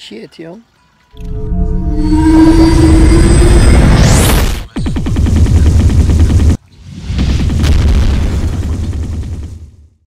切，听。